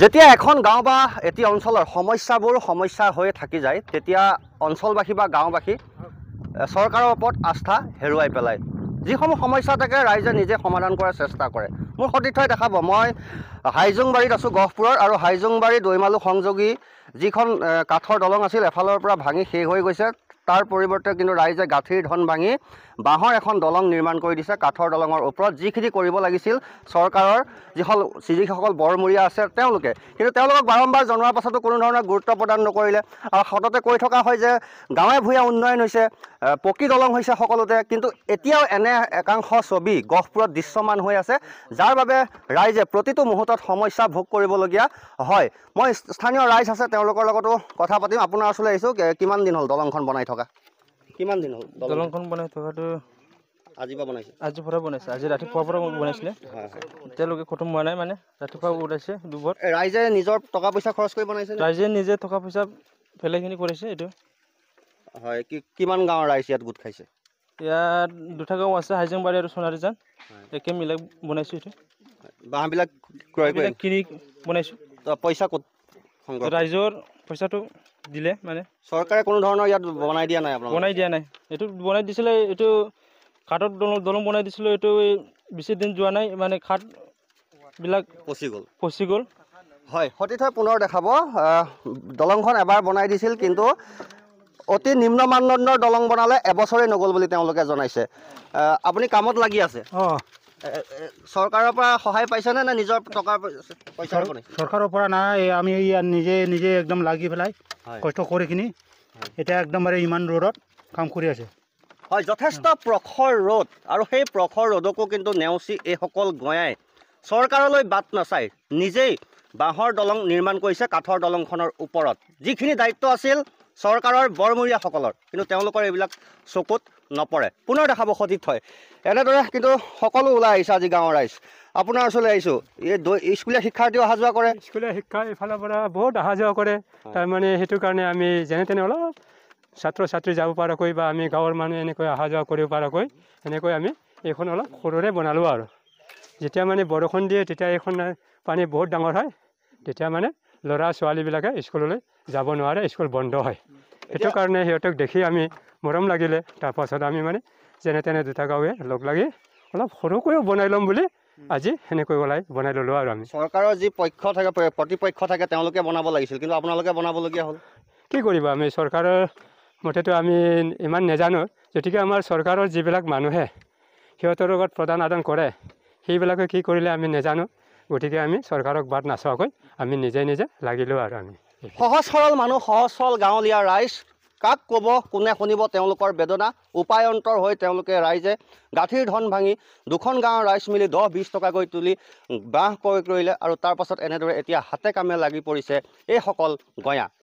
যেতিয়া এখন গাঁও বা এটি অঞ্চলৰ সমস্যাবোৰ সমস্যা হৈ থাকি যায় তেতিয়া অঞ্চলবাসী বা গাঁওবাসী চৰকাৰৰ ওপৰত আস্থা হেৰুৱাই পেলায়। যিসমূহ সমস্যা থাকে ৰাইজে নিজে সমাধান কৰাৰ চেষ্টা কৰে। মোৰ সতীৰ্থই দেখাব। মই হাইজোংবাৰীত আছোঁ গহপুৰৰ আৰু হাইজোংবাৰী দৈমালু সংযোগী যিখন কাঠৰ দলং আছিল এফালৰ পৰা ভাঙি শেষ হৈ গৈছে। তাৰ পৰিৱৰ্তে কিন্তু ৰাইজে গাঁঠিৰ ধন ভাঙি বাঁহৰ এখন দলং নিৰ্মাণ কৰি দিছে কাঠৰ দলঙৰ ওপৰত। যিখিনি কৰিব লাগিছিল চৰকাৰৰ যিসকল যিসকল বৰমূৰীয়া আছে তেওঁলোকে। কিন্তু তেওঁলোকক বাৰম্বাৰ জনোৱাৰ পাছতো কোনো ধৰণৰ গুৰুত্ব প্ৰদান নকৰিলে। আৰু সততে কৈ থকা হয় যে গাঁৱে ভূঞে উন্নয়ন হৈছে পকী দলং হৈছে সকলোতে। কিন্তু এতিয়াও এনে একাংশ ছবি গহপুৰত দৃশ্যমান হৈ আছে যাৰ বাবে ৰাইজে প্ৰতিটো মুহূৰ্তত সমস্যা ভোগ কৰিবলগীয়া হয়। মই স্থানীয় ৰাইজ আছে তেওঁলোকৰ লগতো কথা পাতিম। আপোনাৰ ওচৰলৈ আহিছোঁ। কিমান দিন হ'ল দলংখন বনাই কিমান দিন হ'ল? দলং দলংখন বনাই থকাটো আজিৰ পৰা বনাইছে? আজিৰ পৰা বনাইছে। আজি ৰাতিপুৱাৰ পৰা বনাইছিলে। এতিয়ালৈকে খতম হোৱা নাই মানে। ৰাতিপুৱা ওলাইছে দুবৰ ৰাইজে নিজৰ টকা পইচা খৰচ কৰি বনাইছে নে? ৰাইজে নিজে টকা পইচা পেলাইখিনি কৰিছে এইটো। হয় কি কিমান গাঁৱৰ ৰাইজ ইয়াত গোট খাইছে? ইয়াত দুটা গাঁও আছে হাইজংবাৰী আৰু সোণাৰীজান। হয়। একে মিলাই বনাইছোঁ এইটো। বাঁহবিলাক ক্ৰয় কৰি কিনি বনাইছোঁ। তো পইচা ক'ত সংগ্ৰহ ৰাইজৰ পইচাটো দিলে মানে? চৰকাৰে কোনো ধৰণৰ ইয়াত বনাই দিয়া নাই আপোনালোকক বনাই দিয়া নাই। এইটো বনাই দিছিলে এইটো কাঠৰ দলং বনাই দিছিলোঁ এইটো এই বেছি দিন যোৱা নাই মানে কাঠবিলাক পচি গ'ল। পচি গ'ল। হয় সতীৰ্থই পুনৰ দেখাব। দলংখন এবাৰ বনাই দিছিল কিন্তু অতি নিম্ন মানদণ্ডৰ দলং বনালে এবছৰেই নগ'ল বুলি তেওঁলোকে জনাইছে। আপুনি কামত লাগি আছে? অঁ। চৰকাৰৰ পৰা সহায় পাইছেনে নে নিজৰ টকাৰ পইচা চৰকাৰৰ পৰা নাই আমি নিজে নিজে একদম লাগি পেলাই কষ্ট কৰি কিনি এতিয়া একদমবাৰে ইমান ৰ'দত কাম কৰি আছে। হয় যথেষ্ট প্ৰখৰ ৰ'দ আৰু সেই প্ৰখৰ ৰ'দকো কিন্তু নেওচি এইসকল গঞাই চৰকাৰলৈ বাট নাচাই নিজেই বাঁহৰ দলং নিৰ্মাণ কৰিছে কাঠৰ দলংখনৰ ওপৰত। যিখিনি দায়িত্ব আছিল চৰকাৰৰ বৰমূৰীয়াসকলৰ কিন্তু তেওঁলোকৰ এইবিলাক চকুত নপৰে। পুনৰ দেখাব সতীৰ্থ হয় এনেদৰে কিন্তু সকলো ওলাই আহিছে আজি গাঁৱৰ ৰাইজ। আপোনাৰ ওচৰলৈ আহিছোঁ। এই স্কুলীয়া শিক্ষাৰ্থীও অহা যোৱা কৰে। স্কুলীয়া শিক্ষা এইফালৰ পৰা বহুত অহা যোৱা কৰে। তাৰমানে সেইটো কাৰণে আমি যেনে তেনে অলপ ছাত্ৰ ছাত্ৰী যাব পৰাকৈ বা আমি গাঁৱৰ মানুহ এনেকৈ অহা যোৱা কৰিব পৰাকৈ এনেকৈ আমি এইখন অলপ সৰুৰে বনালোঁ আৰু। যেতিয়া মানে বৰষুণ দিয়ে তেতিয়া এইখন পানী বহুত ডাঙৰ হয়। তেতিয়া মানে ল'ৰা ছোৱালীবিলাকে স্কুললৈ যাব নোৱাৰে স্কুল বন্ধ হয়। সেইটো কাৰণে সিহঁতক দেখি আমি মৰম লাগিলে। তাৰপাছত আমি মানে যেনে তেনে দুটা গাঁৱে লগ লাগি অলপ সৰুকৈও বনাই ল'ম বুলি আজি সেনেকৈ ওলাই বনাই ল'লোঁ আৰু আমি। চৰকাৰৰ যি পক্ষ থাকে প্ৰ- প্ৰতিপক্ষ থাকে তেওঁলোকে বনাব লাগিছিল কিন্তু আপোনালোকে বনাবলগীয়া হ'ল। কি কৰিব আমি চৰকাৰৰ মতেতো আমি ইমান নাজানো। গতিকে আমাৰ চৰকাৰৰ যিবিলাক মানুহে সিহঁতৰ লগত প্ৰদান আদান কৰে সেইবিলাকে কি কৰিলে আমি নাজানো। গতিকে আমি চৰকাৰক বাট নাচোৱাকৈ আমি নিজে নিজে লাগিলোঁ আৰু আমি। সহজ সৰল মানুহ সহজ সৰল গাঁৱলীয়া ৰাইজ কাক ক'ব কোনে শুনিব তেওঁলোকৰ বেদনা উপায়ন্তৰ হৈ তেওঁলোকে ৰাইজে গাঁঠিৰ ধন ভাঙি দুখন গাঁৱৰ ৰাইজ মিলি দহ বিছ টকাকৈ তুলি বাঁহ ক্ৰয় কৰিলে আৰু তাৰ পাছত এনেদৰে এতিয়া হাতে কামে লাগি পৰিছে এইসকল গঞা।